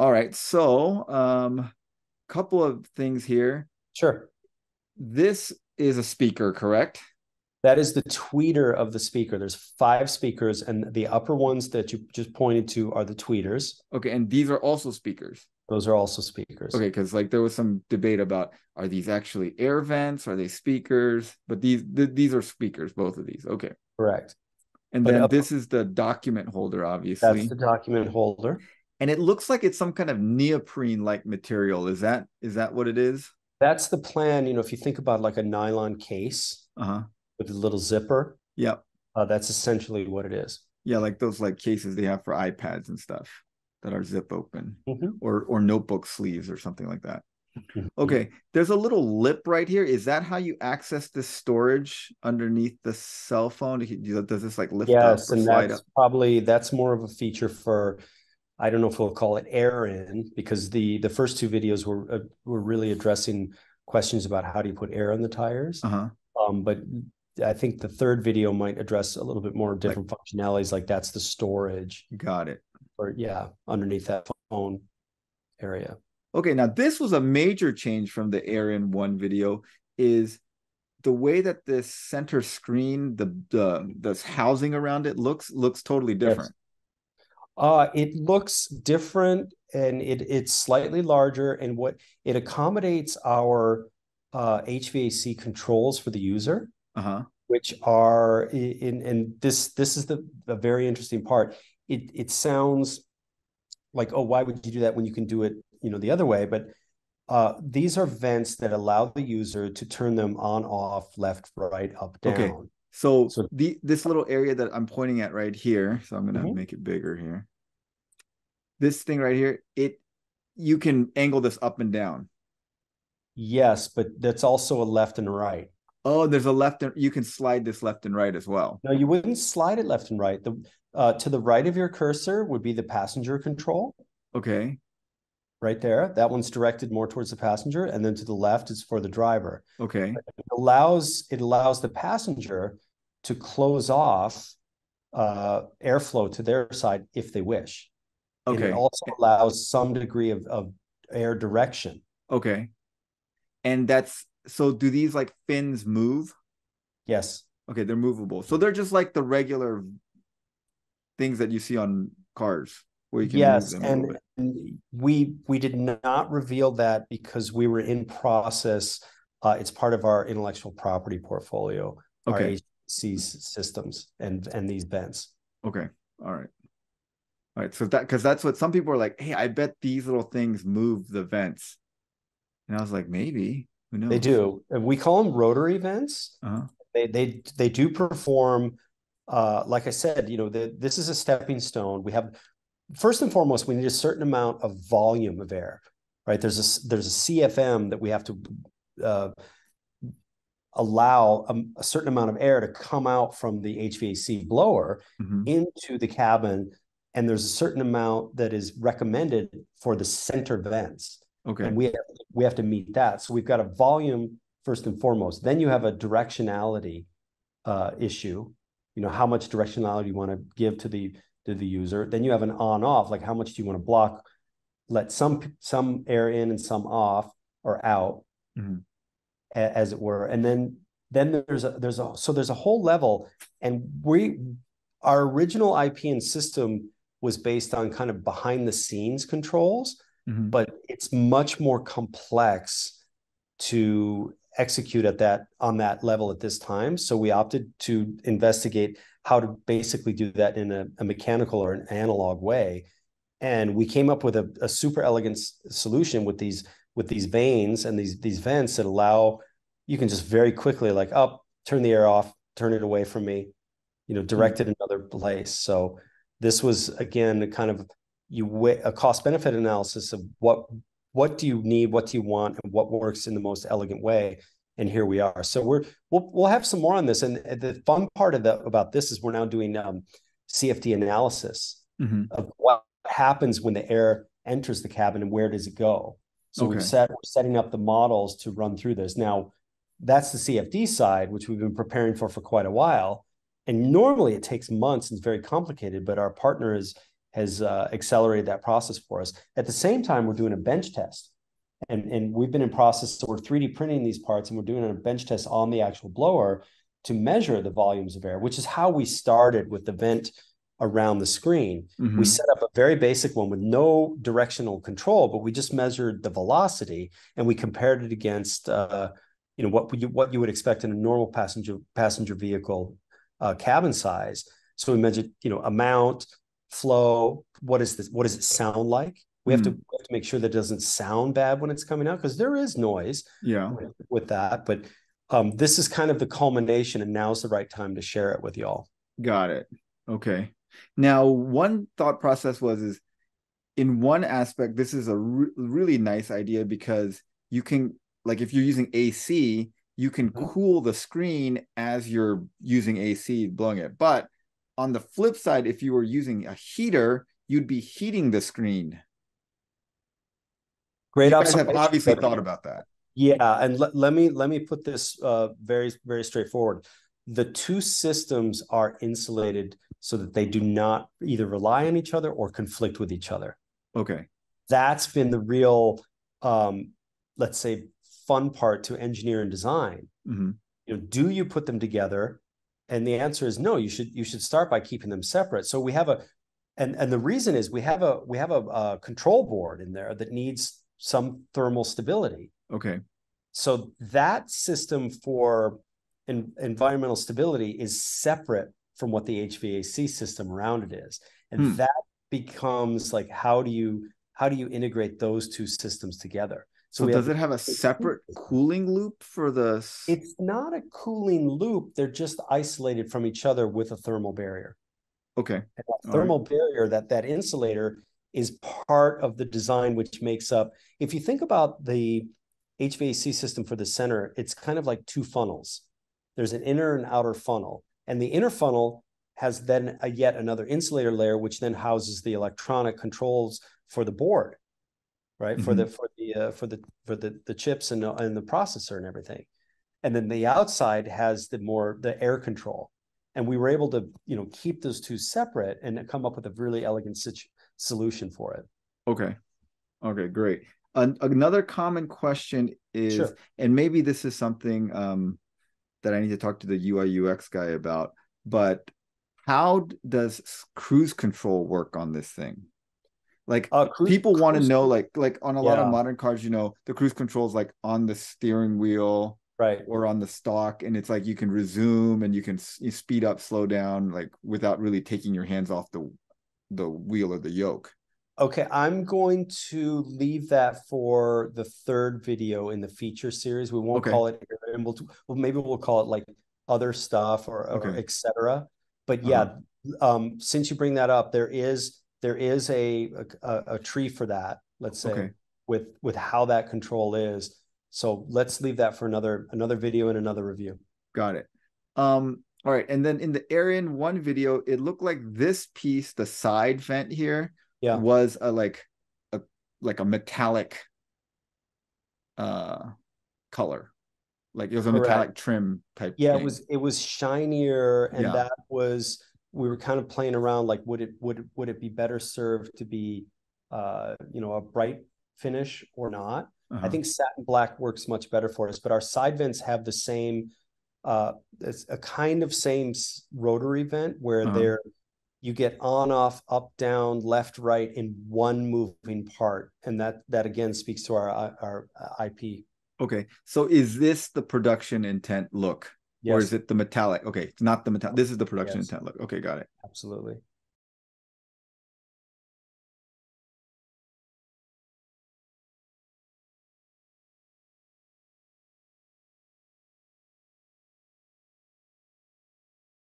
All right. So, um, couple of things here. Sure. This is a speaker, correct? That is the tweeter of the speaker. There's five speakers, and the upper ones that you just pointed to are the tweeters. Okay, and these are also speakers. Those are also speakers. Okay, because like there was some debate about are these actually air vents? Are they speakers? But these th- these are speakers, both of these. Okay. Correct. And But then up- this is the document holder, obviously. That's the document holder. And it looks like it's some kind of neoprene like material. Is that is that what it is? That's the plan. You know, if you think about like a nylon case Uh-huh. with a little zipper, yep uh, that's essentially what it is. Yeah, like those like cases they have for iPads and stuff that are zip open Mhm. or or notebook sleeves or something like that. Mhm. Okay, there's a little lip right here. Is that how you access this storage underneath the cell phone? Does this like lift Yes, up or and slide that's up? probably that's more of a feature for I don't know if we'll call it air in because the the first two videos were uh, were really addressing questions about how do you put air in the tires. Uh-huh. Um, but I think the third video might address a little bit more different functionalities, like that's the storage, Got it. or yeah, underneath that phone area. Okay, now this was a major change from the Air in one video is the way that this center screen, the the this housing around it looks looks totally different. Uh, it looks different and it it's slightly larger and what it accommodates our uh, HVAC controls for the user, Uh-huh. which are in and this this is the, the very interesting part. It it sounds like oh why would you do that when you can do it you know the other way but uh, these are vents that allow the user to turn them on off left right up down Okay. So, So- the this little area that I'm pointing at right here, so I'm gonna Mhm. make it bigger here. This thing right here, it you can angle this up and down. yes but that's also a left and right Oh, there's a left and you can slide this left and right as well. No, you wouldn't slide it left and right. The uh, to the right of your cursor would be the passenger control, Okay. Right there. That one's directed more towards the passenger, and then to the left is for the driver. Okay. It allows it allows the passenger to close off uh, airflow to their side if they wish. And Okay. it also allows some degree of, of air direction. Okay. And that's so do these like fins move? Yes. Okay, they're movable. So they're just like the regular things that you see on cars you can yes, and, we we did not reveal that because we were in process. Uh, it's part of our intellectual property portfolio, Okay. our HC systems and and these vents. Okay. All right. All right. So that because that's what some people are like, hey, I bet these little things move the vents. And I was like, maybe. Who knows? They do. We call them rotary vents. Uh-huh. They they they do perform. Uh, like I said, you know, the, this is a stepping stone. We have first and foremost, we need a certain amount of volume of air, right? There's a there's a CFM that we have to uh, allow a, a certain amount of air to come out from the HVAC blower Mhm. into the cabin, and there's a certain amount that is recommended for the center vents, Okay. and we have, we have to meet that. So we've got a volume first and foremost. Then you have a directionality uh, issue. You know how much directionality you want to give to the to the user. Then you have an on off, like how much do you want to block? Let some some air in and some off or out Mhm. a- as it were and then then there's a there's a so there's a whole level and we our original ip and system was based on kind of behind the scenes controls Mhm. but it's much more complex to execute at that on that level at this time so we opted to investigate how to basically do that in a, a mechanical or an analog way. And we came up with a, a super elegant solution with these with these vanes and these these vents that allow you can just very quickly like up turn the air off turn it away from me you know direct it another place. So this was again a kind of you a cost benefit analysis of what what do you need what do you want and what works in the most elegant way and here we are so we're we'll, we'll have some more on this and the fun part of that about this is we're now doing um, cfd analysis Mhm. of what happens when the air enters the cabin and where does it go. So Okay. we've set we're setting up the models to run through this. Now, that's the CFD side, which we've been preparing for for quite a while. And normally it takes months and it's very complicated, but our partner is has uh, accelerated that process for us. At the same time, we're doing a bench test, and and we've been in process. So we're 3D printing these parts, and we're doing a bench test on the actual blower to measure the volumes of air, which is how we started with the vent around the screen. Mm-hmm. We set up a very basic one with no directional control, but we just measured the velocity and we compared it against uh, you know what you what you would expect in a normal passenger passenger vehicle uh, cabin size. So we measured you know amount, flow. What is this? What does it sound like? We have, mm. to, we have to make sure that it doesn't sound bad when it's coming out because there is noise. Yeah. With, with that, but um, this is kind of the culmination, and now's the right time to share it with y'all. Got it. Okay. Now, one thought process was is in one aspect, this is a re- really nice idea because you can like if you're using AC, you can mm-hmm. cool the screen as you're using AC blowing it. But on the flip side, if you were using a heater, you'd be heating the screen. Great. You guys have obviously thought about that. Yeah, and let, let me let me put this uh, very very straightforward. The two systems are insulated so that they do not either rely on each other or conflict with each other. Okay, that's been the real, um, let's say, fun part to engineer and design. Mm-hmm. You know, do you put them together? And the answer is no. You should you should start by keeping them separate. So we have a, and and the reason is we have a we have a, a control board in there that needs some thermal stability. Okay. So that system for in, environmental stability is separate from what the HVAC system around it is, and hmm. that becomes like how do you how do you integrate those two systems together? So, so does have, it have a separate cooling loop for the? It's not a cooling loop. They're just isolated from each other with a thermal barrier. Okay. thermal right. barrier that that insulator is part of the design, which makes up. If you think about the HVAC system for the center, it's kind of like two funnels. There's an inner and outer funnel, and the inner funnel has then a yet another insulator layer, which then houses the electronic controls for the board right? Mm-hmm. For the for the uh, for the for the the chips and and the processor and everything, and then the outside has the more the air control, and we were able to you know keep those two separate and come up with a really elegant situ- solution for it. Okay, okay, great. An- another common question is, sure. and maybe this is something um, that I need to talk to the UI UX guy about, but how does cruise control work on this thing? Like uh, cruise, people want to know, like like on a yeah. lot of modern cars, you know, the cruise control is like on the steering wheel, right, or on the stock, and it's like you can resume and you can you speed up, slow down, like without really taking your hands off the the wheel or the yoke. Okay, I'm going to leave that for the third video in the feature series. We won't okay. call it, and we'll, well, maybe we'll call it like other stuff or, okay. or etc. But yeah, uh-huh. um, since you bring that up, there is there is a a, a tree for that let's say okay. with with how that control is so let's leave that for another another video and another review got it um all right and then in the Air In one video it looked like this piece the side vent here yeah was a like a like a metallic uh color like it was a Correct. metallic trim type yeah thing. it was it was shinier and yeah. that was we were kind of playing around like would it would would it be better served to be uh you know a bright finish or not uh-huh. i think satin black works much better for us but our side vents have the same uh it's a kind of same rotary vent where uh-huh. they're you get on off up down left right in one moving part and that that again speaks to our our, our ip okay so is this the production intent look Yes. Or is it the metallic? Okay, it's not the metallic. This is the production yes. intent look. Okay, got it. Absolutely.